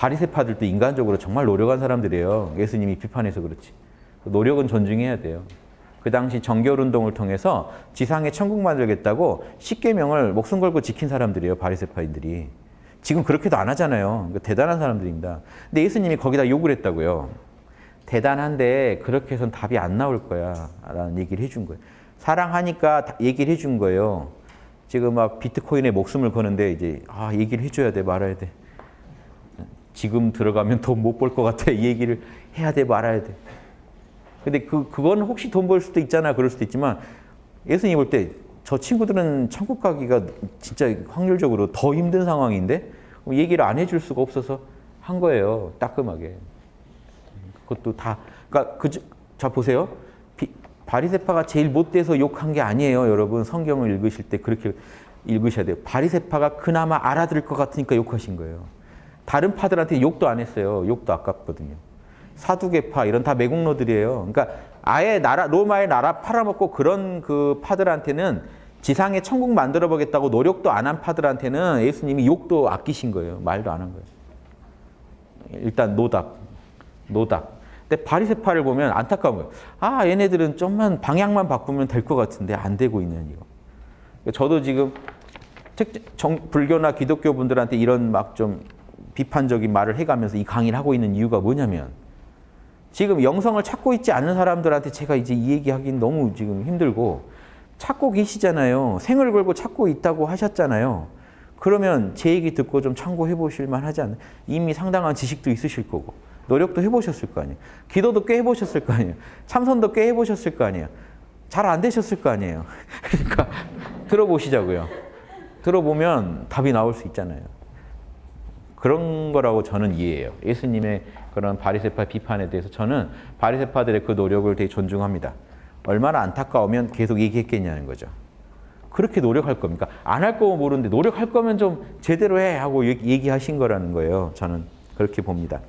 바리새파들도 인간적으로 정말 노력한 사람들이에요. 예수님이 비판해서 그렇지. 노력은 존중해야 돼요. 그 당시 정결 운동을 통해서 지상에 천국 만들겠다고 십계명을 목숨 걸고 지킨 사람들이에요. 바리새파인들이. 지금 그렇게도 안 하잖아요. 그러니까 대단한 사람들입니다. 근데 예수님이 거기다 욕을 했다고요. 대단한데 그렇게 해서는 답이 안 나올 거야. 라는 얘기를 해준 거예요. 사랑하니까 얘기를 해준 거예요. 지금 막 비트코인에 목숨을 거는데 이제 아 얘기를 해줘야 돼 말아야 돼. 지금 들어가면 돈 못 벌 것 같아. 이 얘기를 해야 돼 말아야 돼. 근데 그 그건 혹시 돈 벌 수도 있잖아. 그럴 수도 있지만 예수님 볼 때 저 친구들은 천국 가기가 진짜 확률적으로 더 힘든 상황인데 얘기를 안 해줄 수가 없어서 한 거예요. 따끔하게. 그것도 다 그러니까 그 자 보세요. 비, 바리새파가 제일 못돼서 욕한 게 아니에요, 여러분. 성경을 읽으실 때 그렇게 읽으셔야 돼요. 바리새파가 그나마 알아들을 것 같으니까 욕하신 거예요. 다른 파들한테 욕도 안 했어요. 욕도 아깝거든요. 사두개파 이런 다 매국노들이에요. 그러니까 아예 나라 로마의 나라 팔아먹고 그런 그 파들한테는 지상에 천국 만들어 보겠다고 노력도 안 한 파들한테는 예수님이 욕도 아끼신 거예요. 말도 안 한 거예요. 일단 노답, 노답. 근데 바리새파를 보면 안타까운 거예요. 아 얘네들은 좀만 방향만 바꾸면 될 것 같은데 안 되고 있는 이거. 저도 지금 정, 불교나 기독교 분들한테 이런 막좀 비판적인 말을 해가면서 이 강의를 하고 있는 이유가 뭐냐면 지금 영성을 찾고 있지 않은 사람들한테 제가 이제 이 얘기하기는 너무 지금 힘들고 찾고 계시잖아요. 생을 걸고 찾고 있다고 하셨잖아요. 그러면 제 얘기 듣고 좀 참고해 보실 만 하지 않나요? 이미 상당한 지식도 있으실 거고 노력도 해보셨을 거 아니에요. 기도도 꽤 해보셨을 거 아니에요. 참선도 꽤 해보셨을 거 아니에요. 잘 안 되셨을 거 아니에요. 그러니까 들어보시자고요. 들어보면 답이 나올 수 있잖아요. 그런 거라고 저는 이해해요. 예수님의 그런 바리세파 비판에 대해서 저는 바리세파들의 그 노력을 되게 존중합니다. 얼마나 안타까우면 계속 얘기했겠냐는 거죠. 그렇게 노력할 겁니까? 안 할 거면 모르는데 노력할 거면 좀 제대로 해 하고 얘기하신 거라는 거예요. 저는 그렇게 봅니다.